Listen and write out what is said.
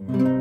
Mm-hmm.